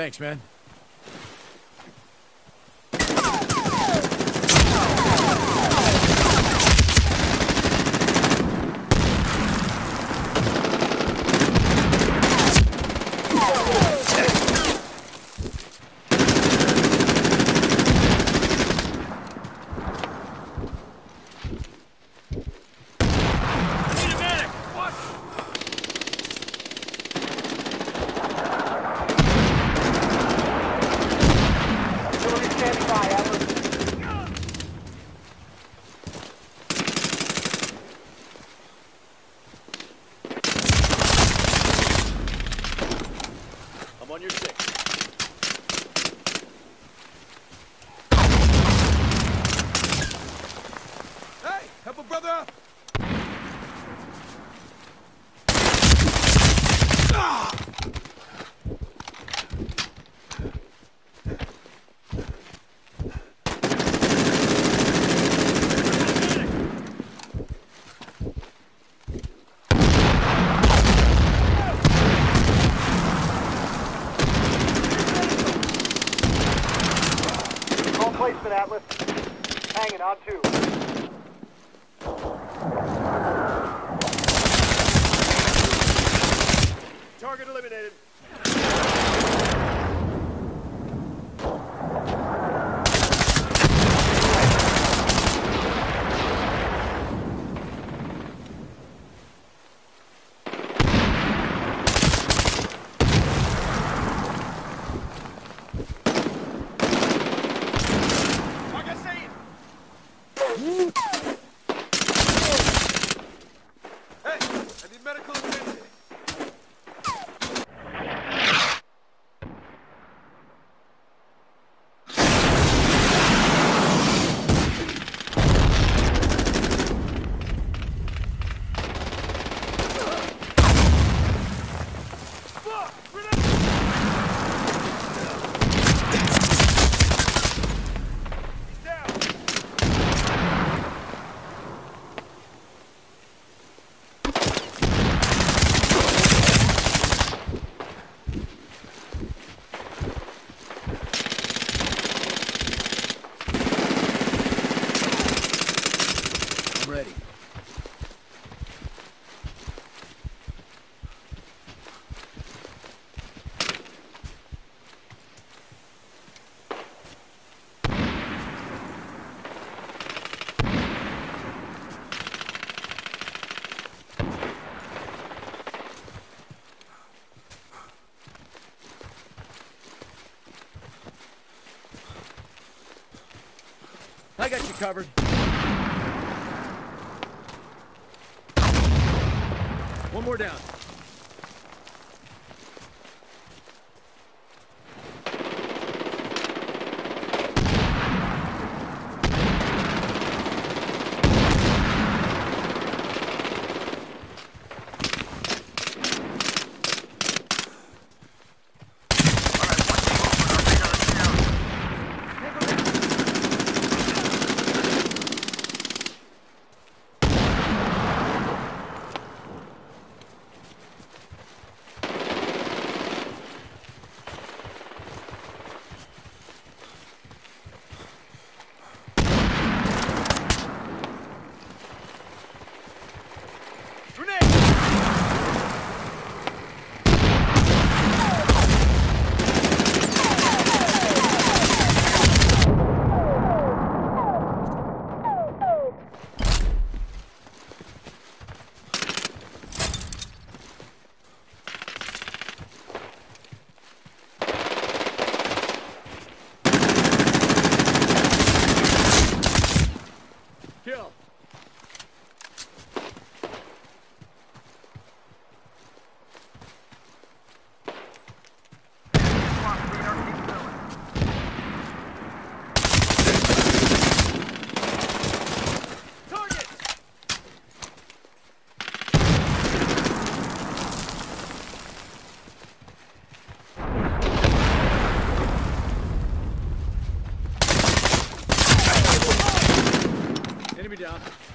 Thanks, man. Placement, Atlas. Hanging on two. Target eliminated. Mm-hmm. Got you covered. One more down. job.